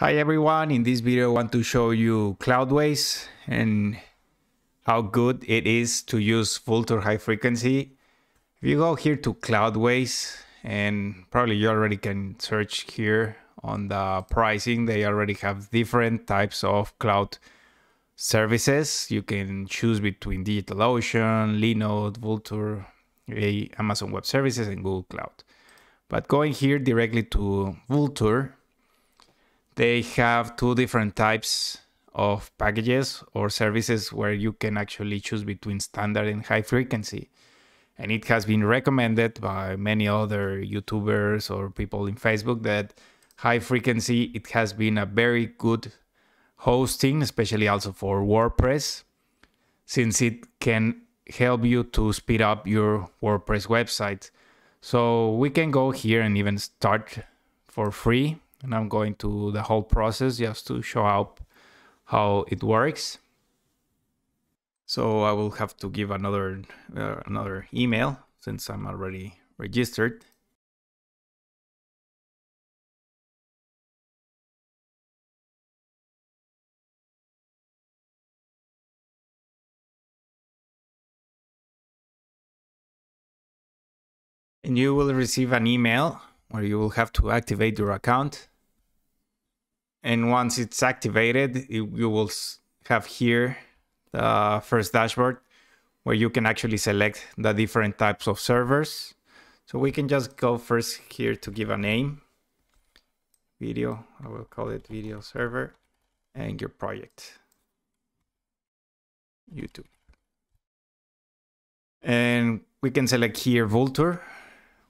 Hi everyone, in this video I want to show you Cloudways and how good it is to use Vultr high frequency. If you go here to Cloudways and probably you already can search here on the pricing, they already have different types of cloud services. You can choose between DigitalOcean, Linode, Vultr, Amazon Web Services and Google Cloud. But going here directly to Vultr, they have two different types of packages or services where you can actually choose between standard and high frequency. And it has been recommended by many other YouTubers or people in Facebook that high frequency, it has been a very good hosting, especially also for WordPress, since it can help you to speed up your WordPress website. So we can go here and even start for free and I'm going to the whole process just to show up how it works. So I will have to give another uh, another email since I'm already registered. And you will receive an email where you will have to activate your account. And once it's activated, you will have here the first dashboard where you can actually select the different types of servers. So we can just go first here to give a name. Video, I will call it video server and your project. YouTube. And we can select here Vultr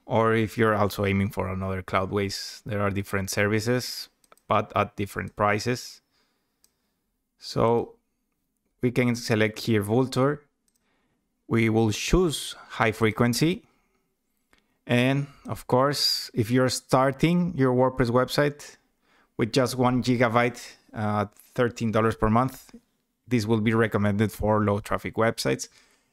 or if you're also aiming for another Cloudways, there are different services, but at different prices. So we can select here Vultr. We will choose high frequency. And of course, if you're starting your WordPress website with just one gigabyte, uh, $13 per month, this will be recommended for low traffic websites.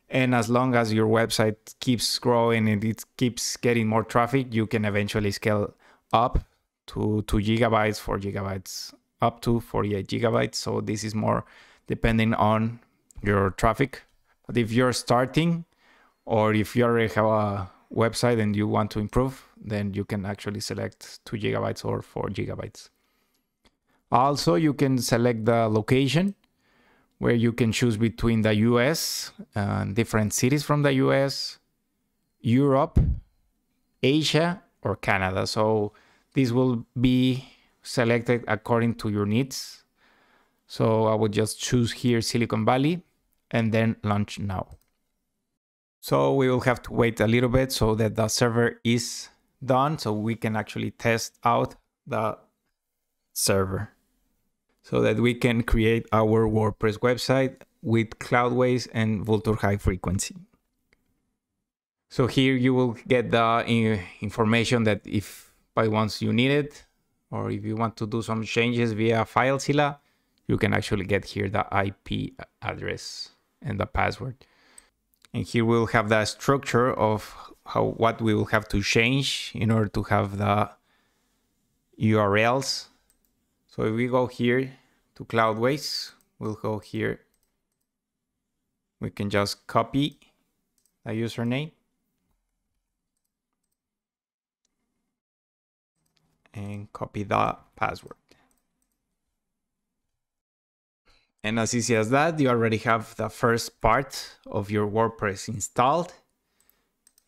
And as long as your website keeps growing and it keeps getting more traffic, you can eventually scale up to 2 gigabytes, 4 gigabytes, up to 48 gigabytes. So this is more depending on your traffic. But if you're starting or if you already have a website and you want to improve, then you can actually select 2 gigabytes or 4 gigabytes. Also, you can select the location where you can choose between the US and uh, different cities from the US, Europe, Asia, or Canada. So this will be selected according to your needs. So I would just choose here Silicon Valley and then launch now. So we will have to wait a little bit so that the server is done so we can actually test out the server so that we can create our WordPress website with Cloudways and Vultr High Frequency. So here you will get the uh, information that if by once you need it, or if you want to do some changes via FileZilla, you can actually get here the IP address and the password. And here we'll have the structure of how what we will have to change in order to have the URLs so if we go here to Cloudways, we'll go here. We can just copy the username. And copy the password. And as easy as that, you already have the first part of your WordPress installed.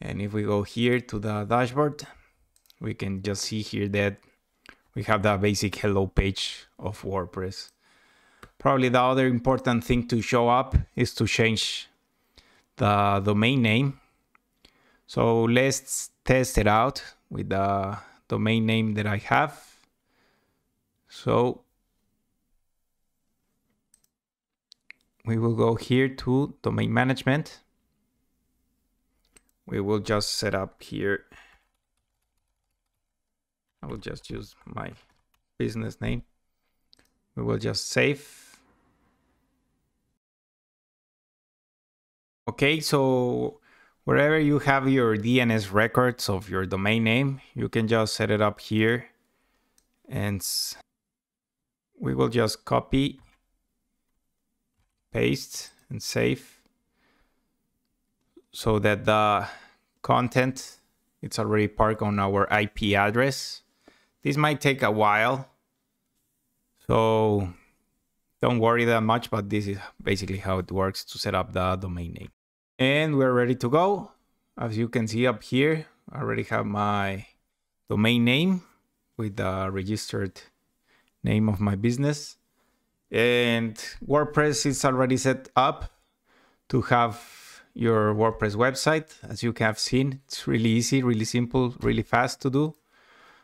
And if we go here to the dashboard, we can just see here that we have the basic hello page of WordPress. Probably the other important thing to show up is to change the domain name. So let's test it out with the domain name that I have. So we will go here to domain management. We will just set up here I will just use my business name. We will just save. Okay, so wherever you have your DNS records of your domain name, you can just set it up here and we will just copy, paste, and save so that the content it's already parked on our IP address. This might take a while, so don't worry that much, but this is basically how it works to set up the domain name. And we're ready to go. As you can see up here, I already have my domain name with the registered name of my business. And WordPress is already set up to have your WordPress website. As you have seen, it's really easy, really simple, really fast to do.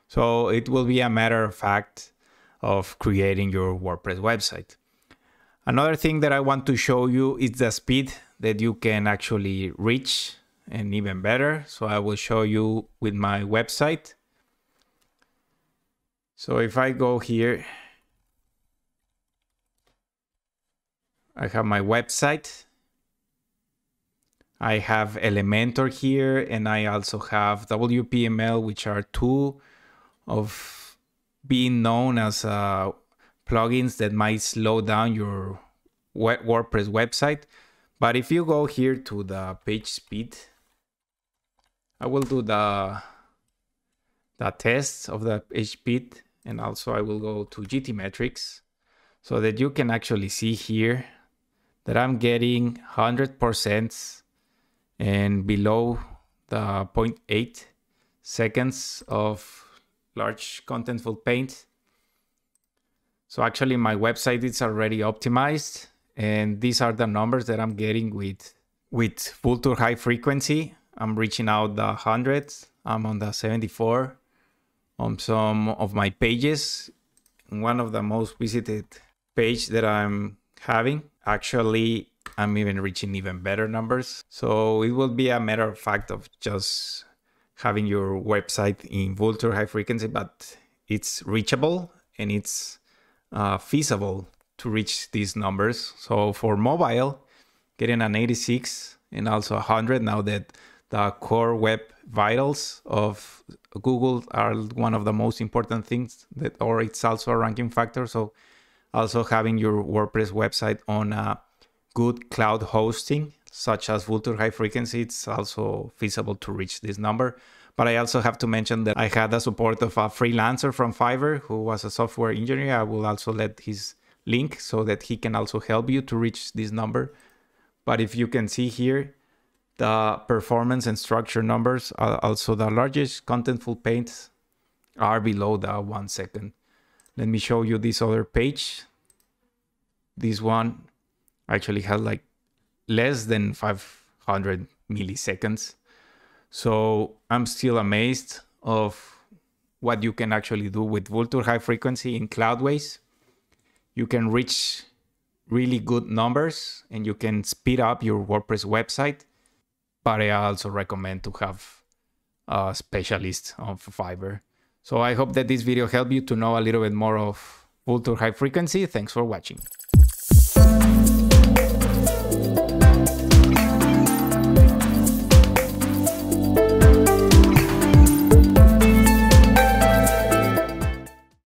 So it will be a matter of fact of creating your WordPress website. Another thing that I want to show you is the speed that you can actually reach and even better. So I will show you with my website. So if I go here, I have my website. I have Elementor here, and I also have WPML, which are two of being known as uh, plugins that might slow down your WordPress website. But if you go here to the page speed, I will do the the test of the page speed and also I will go to GTmetrix so that you can actually see here that I'm getting 100% and below the 0.8 seconds of large contentful paint so actually my website is already optimized and these are the numbers that I'm getting with with Vultr high frequency. I'm reaching out the hundreds. I'm on the 74 on some of my pages. One of the most visited page that I'm having. Actually, I'm even reaching even better numbers. So it will be a matter of fact of just having your website in Vultr high frequency, but it's reachable and it's uh, feasible to reach these numbers. So for mobile, getting an 86 and also 100 now that the core web vitals of Google are one of the most important things that or it's also a ranking factor. So also having your WordPress website on a good cloud hosting such as Vultr High Frequency, it's also feasible to reach this number. But I also have to mention that I had the support of a freelancer from Fiverr who was a software engineer. I will also let his link so that he can also help you to reach this number. But if you can see here, the performance and structure numbers are also the largest contentful paints are below the one second. Let me show you this other page. This one actually has like less than 500 milliseconds. So I'm still amazed of what you can actually do with Vultr high frequency in Cloudways. You can reach really good numbers and you can speed up your WordPress website. But I also recommend to have a specialist of Fiverr. So I hope that this video helped you to know a little bit more of Vultr high frequency. Thanks for watching.